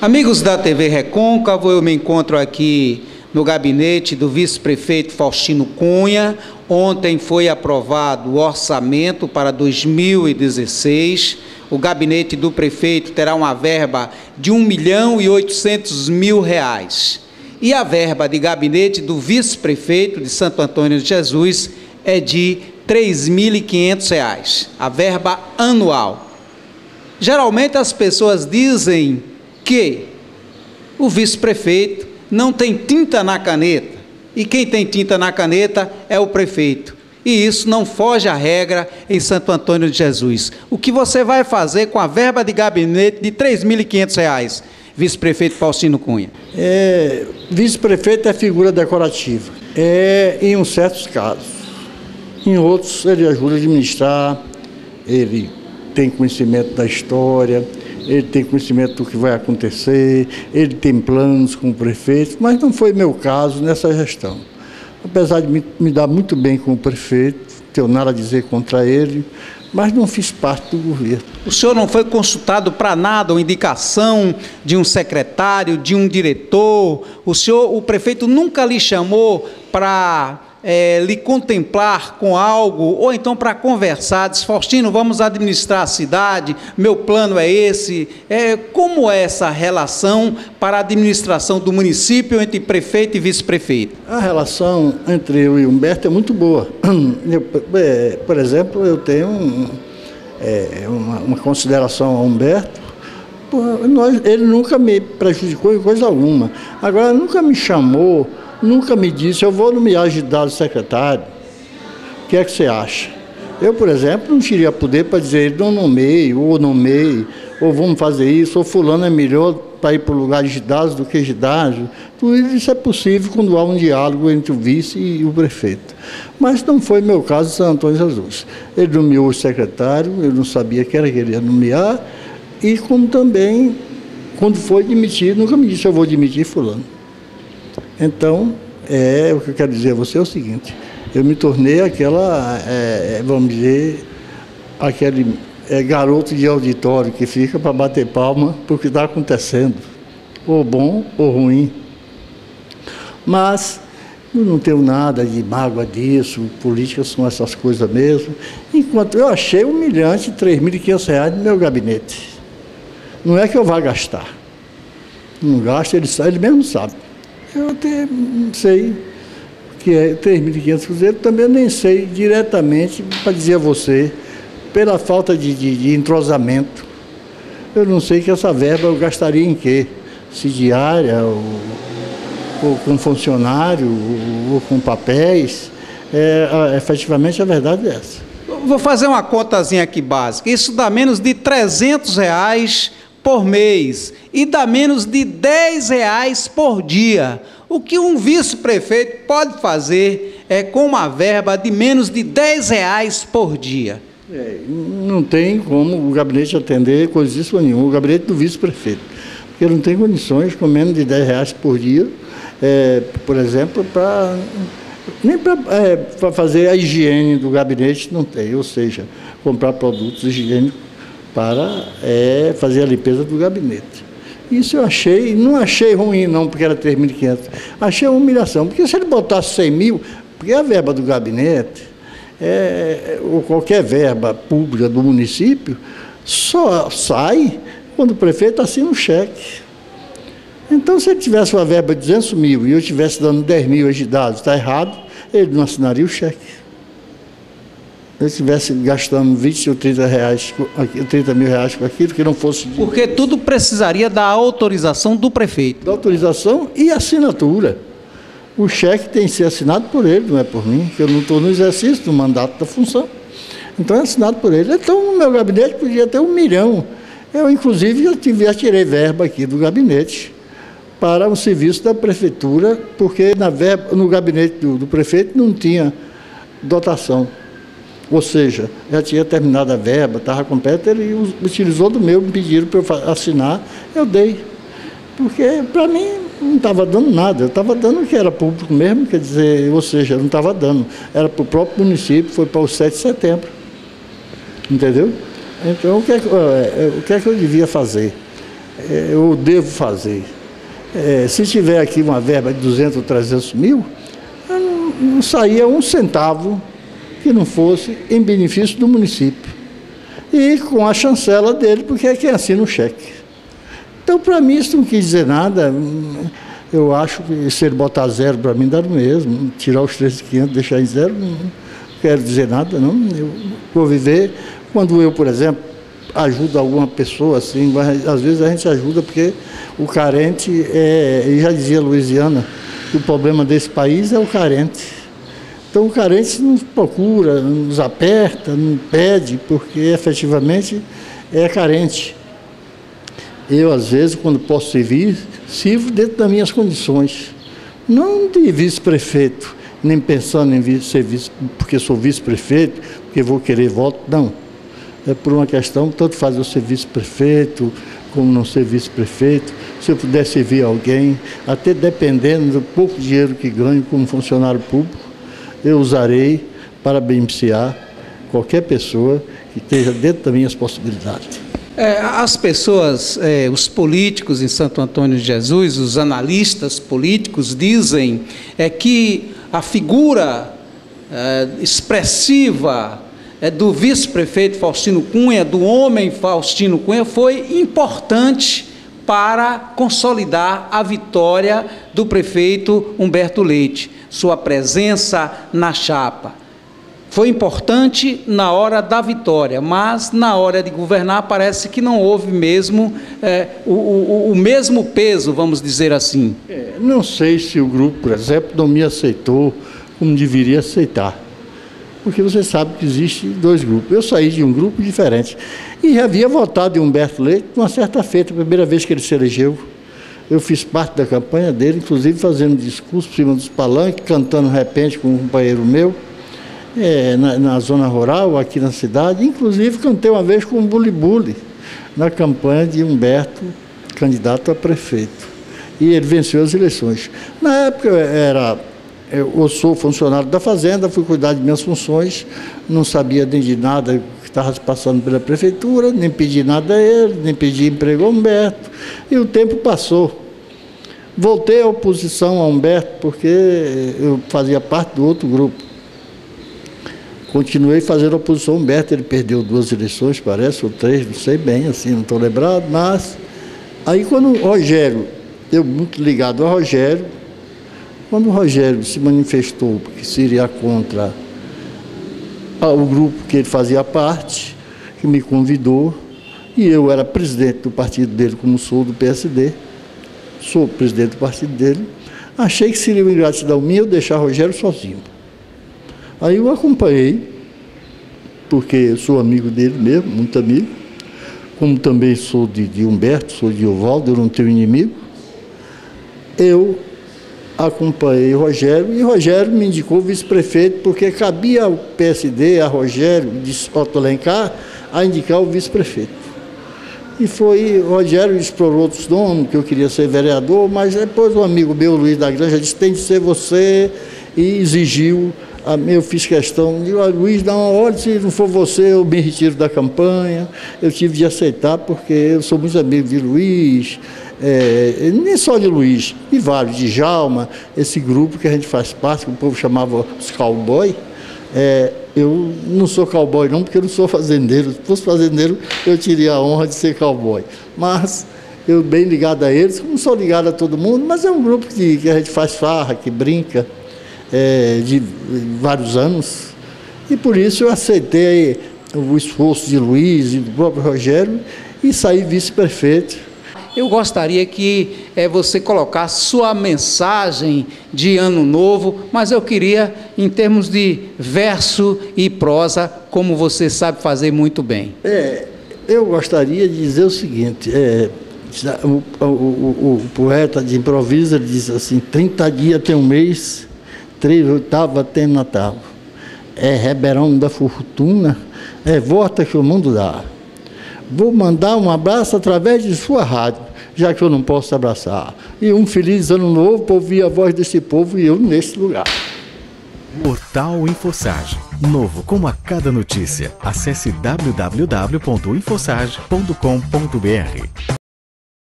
Amigos da TV Recôncavo, eu me encontro aqui no gabinete do vice-prefeito Faustino Cunha. Ontem foi aprovado o orçamento para 2016. O gabinete do prefeito terá uma verba de 1 milhão e 800 mil reais. E a verba de gabinete do vice-prefeito de Santo Antônio de Jesus é de 3.500 reais, a verba anual. Geralmente as pessoas dizem que o vice-prefeito não tem tinta na caneta. E quem tem tinta na caneta é o prefeito. E isso não foge à regra em Santo Antônio de Jesus. O que você vai fazer com a verba de gabinete de R$ 3.500, vice-prefeito Faustino Cunha? É, vice-prefeito é figura decorativa. É em uns certos casos. Em outros, ele ajuda a administrar, ele tem conhecimento da história, ele tem conhecimento do que vai acontecer, ele tem planos com o prefeito, mas não foi meu caso nessa gestão. Apesar de me, me dar muito bem com o prefeito, tenho nada a dizer contra ele, mas não fiz parte do governo. O senhor não foi consultado para nada, uma indicação de um secretário, de um diretor? O senhor, o prefeito nunca lhe chamou para é, lhe contemplar com algo, ou então para conversar, diz, Faustino, vamos administrar a cidade, meu plano é esse. É, como é essa relação para a administração do município entre prefeito e vice-prefeito? A relação entre eu e Humberto é muito boa. Eu, é, por exemplo, eu tenho um, é, uma, uma consideração a Humberto, nós, ele nunca me prejudicou em coisa alguma. Agora, nunca me chamou nunca me disse, eu vou nomear agitado secretário. O que é que você acha? Eu, por exemplo, não teria poder para dizer, não nomeei, ou nomeei, ou vamos fazer isso, ou fulano é melhor para ir para o lugar de ginásio do que ginásio. Tudo isso é possível quando há um diálogo entre o vice e o prefeito. Mas não foi meu caso de São Antônio Jesus. Ele nomeou o secretário, eu não sabia que era que ele ia nomear, e como também, quando foi demitido, nunca me disse, eu vou demitir fulano. Então, é, o que eu quero dizer a você é o seguinte, eu me tornei aquela, é, é vamos dizer, aquele é, garoto de auditório que fica para bater palma porque está acontecendo, ou bom ou ruim. Mas eu não tenho nada de mágoa disso, política são essas coisas mesmo. Enquanto eu achei humilhante R$ 3.500 no meu gabinete. Não é que eu vá gastar. Não gasto, ele, ele mesmo sabe. Eu até não sei que é 3.500 cruzeiros, também nem sei diretamente para dizer a você, pela falta de, de, de, entrosamento. Eu não sei que essa verba eu gastaria em quê? Se diária, ou, ou com funcionário, ou, ou com papéis. É, efetivamente a verdade é essa. Vou fazer uma contazinha aqui básica. Isso dá menos de 300 reais por mês e dá menos de 10 reais por dia. O que um vice-prefeito pode fazer é com uma verba de menos de 10 reais por dia? É, não tem como o gabinete atender coisíssima nenhuma, o gabinete do vice-prefeito, porque não tem condições com menos de 10 reais por dia, é, por exemplo, para nem para é, fazer a higiene do gabinete não tem, ou seja, comprar produtos higiênicos para é, fazer a limpeza do gabinete. Isso eu achei, não achei ruim não, porque era 3.500. Achei uma humilhação, porque se ele botasse 100 mil, porque a verba do gabinete, é, ou qualquer verba pública do município, só sai quando o prefeito assina um cheque. Então, se ele tivesse uma verba de 200 mil e eu estivesse dando 10 mil de dados, está errado, ele não assinaria o cheque eu estivesse gastando 20 ou 30, reais, 30 mil reais com aquilo, que não fosse. Porque tudo precisaria da autorização do prefeito. Da autorização e assinatura. O cheque tem que ser assinado por ele, não é por mim, que eu não estou no exercício do mandato da função. Então é assinado por ele. Então o meu gabinete podia ter um milhão. Eu, inclusive, já, tive, já tirei verba aqui do gabinete para o serviço da prefeitura, porque na verba, no gabinete do, do prefeito não tinha dotação. Ou seja, já tinha terminado a verba, estava completa, ele utilizou do meu, me pediram para eu assinar, eu dei. Porque para mim não estava dando nada, eu estava dando o que era público mesmo, quer dizer, ou seja, não estava dando. Era para o próprio município, foi para o 7 de setembro. Entendeu? Então o que, é que, é, o que é que eu devia fazer? é, eu devo fazer. É, se tiver aqui uma verba de 200 ou 300 mil, não saía um centavo que não fosse em benefício do município. E com a chancela dele, porque é quem assina o cheque. Então, para mim, isso não quis dizer nada. Eu acho que se ele botar zero para mim, dá no mesmo. Tirar os 3.500, deixar em zero, não quero dizer nada, não. Eu vou viver. Quando eu, por exemplo, ajudo alguma pessoa, assim, às vezes a gente ajuda porque o carente é, e já dizia Louisiana, que o problema desse país é o carente. Então o carente nos procura, nos aperta, nos pede, porque efetivamente é carente. Eu, às vezes, quando posso servir, sirvo dentro das minhas condições. Não de vice-prefeito, nem pensando em ser vice, porque sou vice-prefeito, porque vou querer voto, não. É por uma questão, tanto faz eu ser vice-prefeito, como não ser vice-prefeito, se eu puder servir alguém, até dependendo do pouco dinheiro que ganho como funcionário público, eu usarei para beneficiar qualquer pessoa que esteja dentro das minhas possibilidades. É, as pessoas, é, os políticos em Santo Antônio de Jesus, os analistas políticos dizem é que a figura é, expressiva é, do vice-prefeito Faustino Cunha, do homem Faustino Cunha, foi importante para consolidar a vitória do prefeito Humberto Leite, sua presença na chapa. Foi importante na hora da vitória, mas na hora de governar parece que não houve mesmo é, o, o, o, mesmo peso, vamos dizer assim. É, não sei se o grupo, por exemplo, não me aceitou como deveria aceitar porque você sabe que existe dois grupos. Eu saí de um grupo diferente. E havia votado em Humberto Leite uma certa feita, a primeira vez que ele se elegeu. Eu fiz parte da campanha dele, inclusive fazendo discurso por cima dos palanques, cantando repente com um companheiro meu, é, na, na, zona rural, aqui na cidade. Inclusive cantei uma vez com Bully Bully, na campanha de Humberto, candidato a prefeito. E ele venceu as eleições. Na época era eu sou funcionário da Fazenda, fui cuidar de minhas funções, não sabia nem de nada que estava passando pela prefeitura, nem pedi nada a ele, nem pedi emprego a Humberto. E o tempo passou. Voltei à oposição a Humberto, porque eu fazia parte do outro grupo. Continuei fazendo oposição a Humberto, ele perdeu duas eleições, parece, ou três, não sei bem, assim, não estou lembrado, mas aí quando o Rogério, eu muito ligado a Rogério, quando o Rogério se manifestou que seria contra o grupo que ele fazia parte, que me convidou, e eu era presidente do partido dele, como sou do PSD, sou presidente do partido dele, achei que seria uma ingratidão minha eu deixar Rogério sozinho. Aí eu acompanhei, porque sou amigo dele mesmo, muito amigo, como também sou de, de Humberto, sou de Ovaldo, eu não tenho inimigo. Eu acompanhei Rogério e Rogério me indicou vice-prefeito porque cabia ao PSD, a Rogério, de Otto Alencar, a indicar o vice-prefeito. E foi, Rogério explorou outros nomes, que eu queria ser vereador, mas depois um amigo meu, Luiz da Granja, disse, tem de ser você, e exigiu, eu fiz questão, de, Luiz, não, olha, se não for você, eu me retiro da campanha. Eu tive de aceitar, porque eu sou muito amigo de Luiz, é, nem só de Luiz, de vários, de Jalma, esse grupo que a gente faz parte, que o povo chamava os cowboy. É, eu não sou cowboy não, porque eu não sou fazendeiro. Se fosse fazendeiro, eu teria a honra de ser cowboy. Mas eu bem ligado a eles, não sou ligado a todo mundo, mas é um grupo que, que a gente faz farra, que brinca é, de vários anos. E por isso eu aceitei o esforço de Luiz e do próprio Rogério e saí vice-prefeito eu gostaria que é, você colocasse sua mensagem de ano novo, mas eu queria em termos de verso e prosa, como você sabe fazer muito bem. É, eu gostaria de dizer o seguinte, é, o, o, o, o, poeta de improviso diz assim, 30 dias tem um mês, três oitavas tem Natal. É reberão da fortuna, é volta que o mundo dá. Vou mandar um abraço através de sua rádio já que eu não posso abraçar. E um feliz ano novo para ouvir a voz desse povo e eu nesse lugar. Portal InfoSage. Novo como a cada notícia. Acesse www.infosage.com.br.